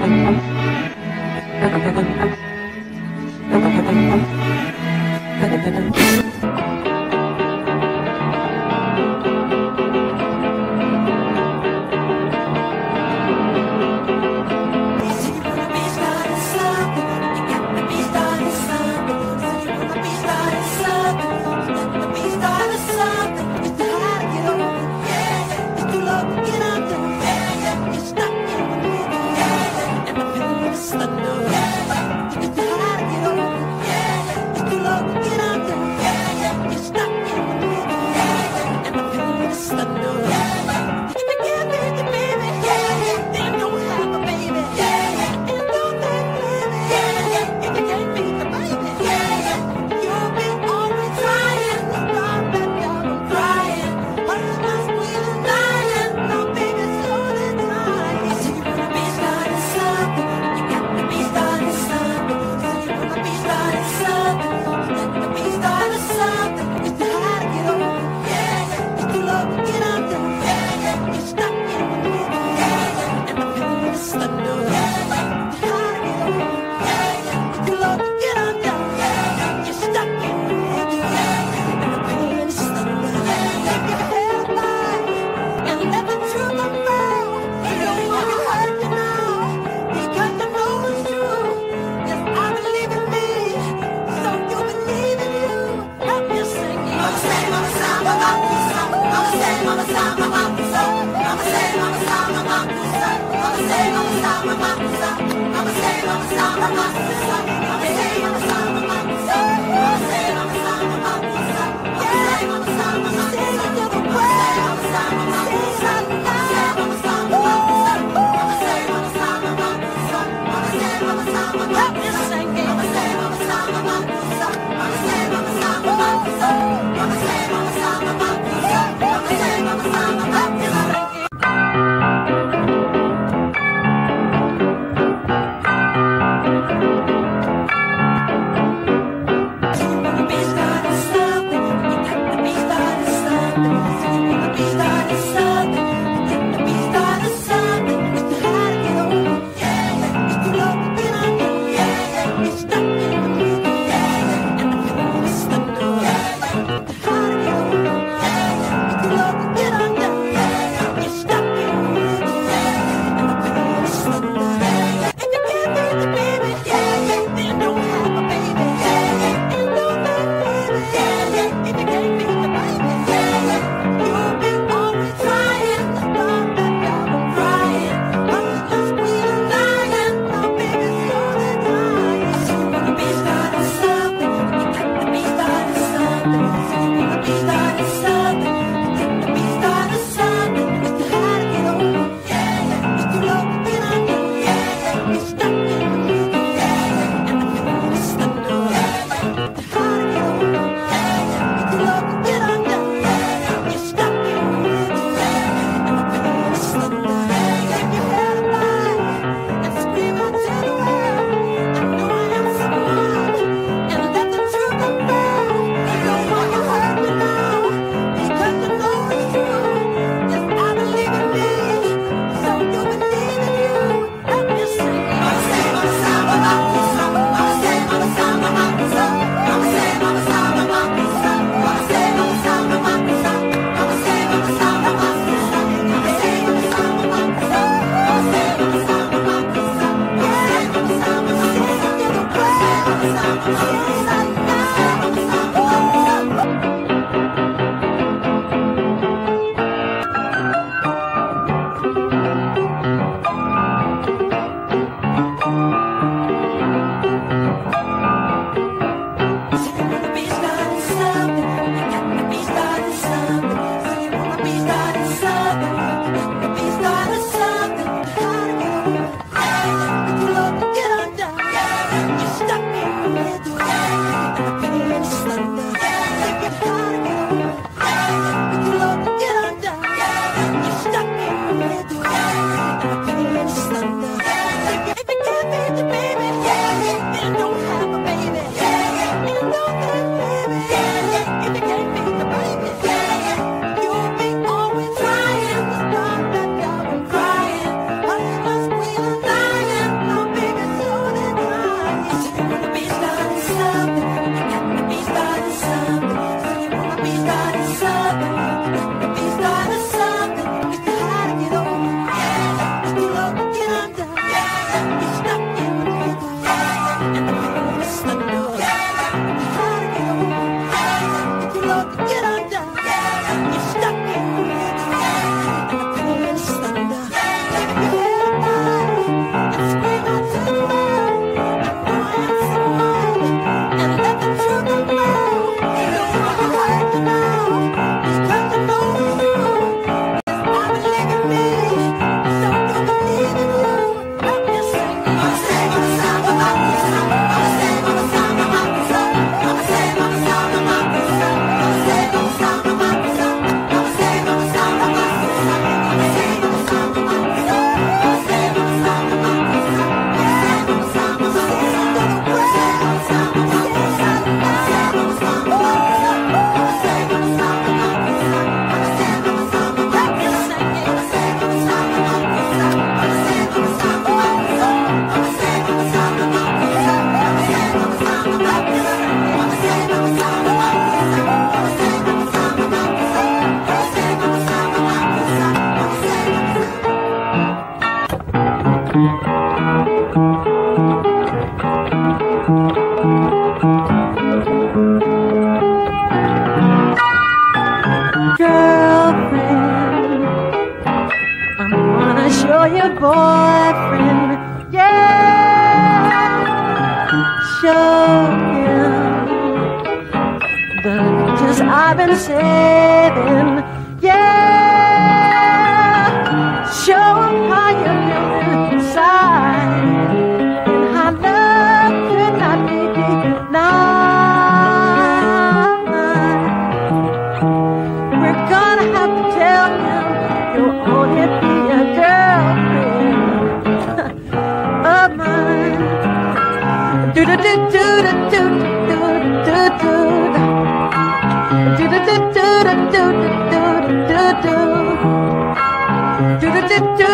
Thank you. Everybody's up.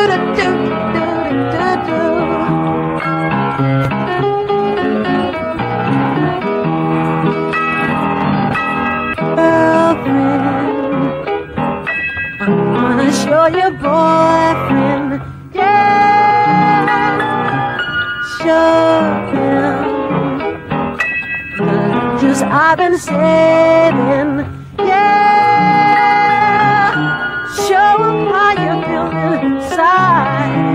Do do do inside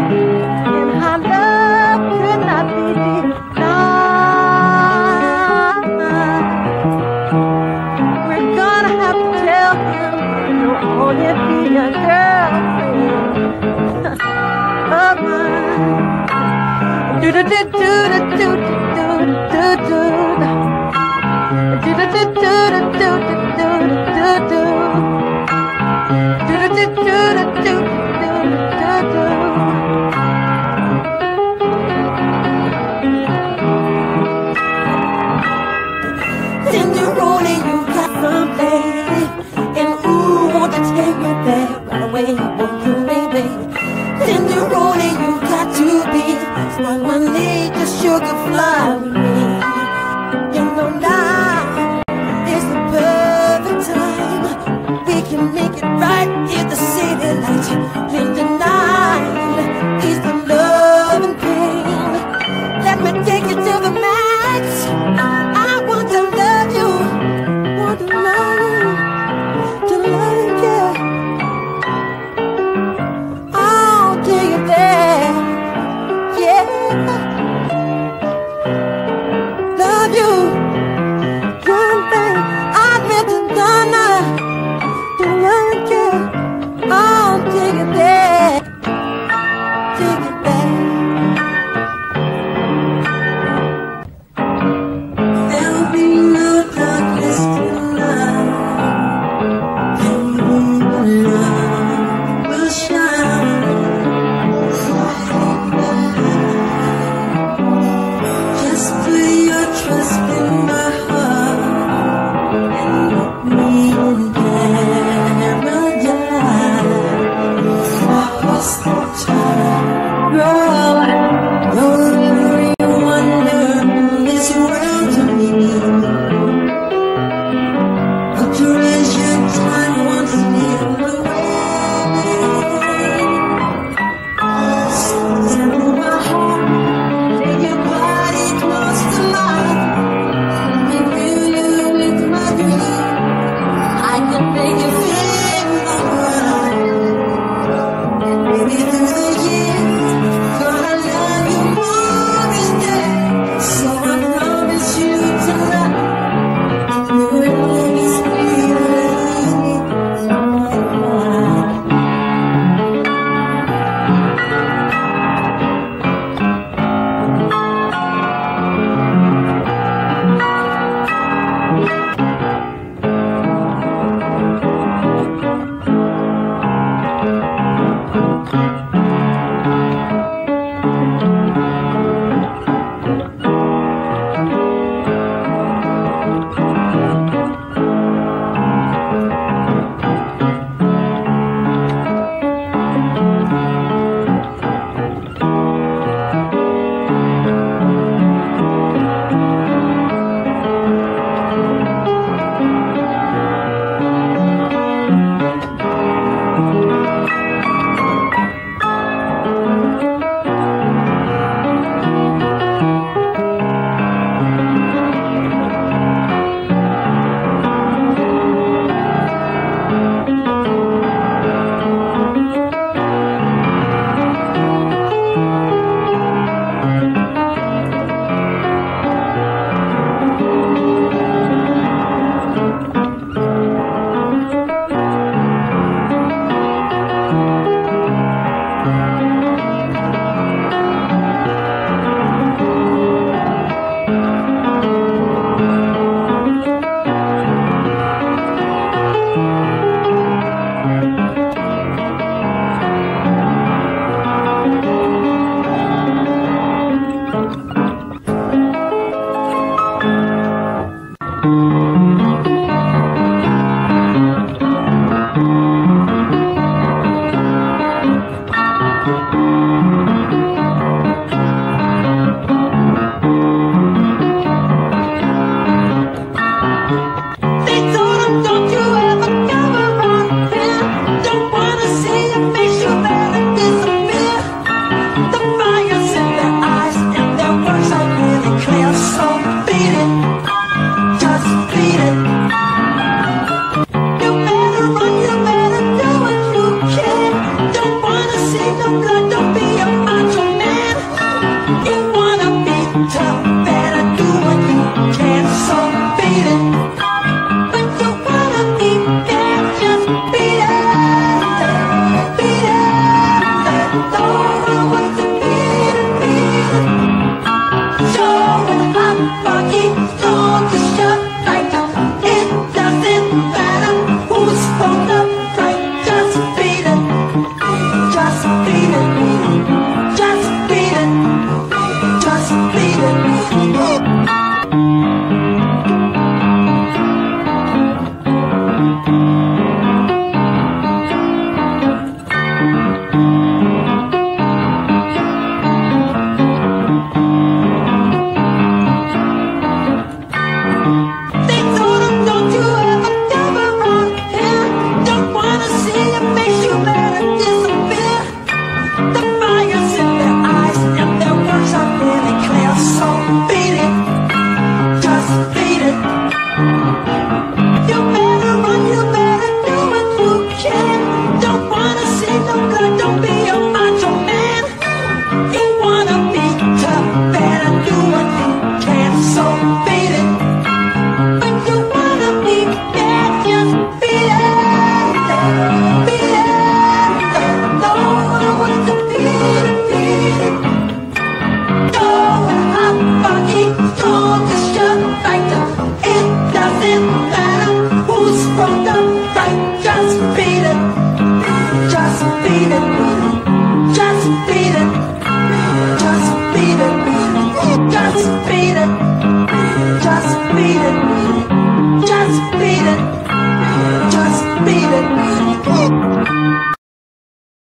Música